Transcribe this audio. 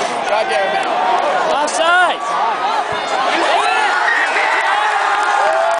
Go,